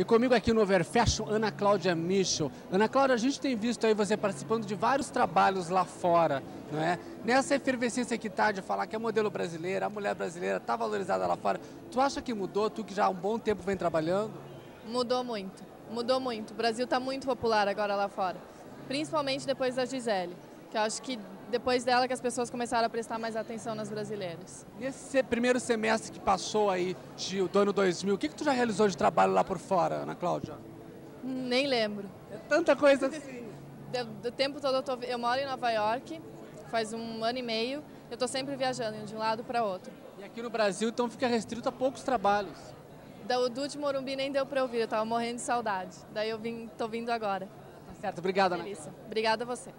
E comigo aqui no Overfashion, Ana Cláudia Michel. Ana Cláudia, a gente tem visto aí você participando de vários trabalhos lá fora, não é? Nessa efervescência que está de falar que é modelo brasileira, a mulher brasileira está valorizada lá fora, tu acha que mudou? Tu que já há um bom tempo vem trabalhando? Mudou muito, mudou muito. O Brasil está muito popular agora lá fora, principalmente depois da Gisele, que eu acho que depois dela que as pessoas começaram a prestar mais atenção nas brasileiras. Nesse primeiro semestre que passou aí de, do ano 2000, o que, que tu já realizou de trabalho lá por fora, Ana Cláudia? Nem lembro. É tanta coisa assim. do, do, tempo todo eu, tô, eu moro em Nova York, faz um ano e meio, eu estou sempre viajando de um lado para outro. E aqui no Brasil, então fica restrito a poucos trabalhos. Do, do último Morumbi nem deu para ouvir, eu estava morrendo de saudade. Daí eu vim, tô vindo agora. Tá certo, obrigada, Ana. Obrigada a você.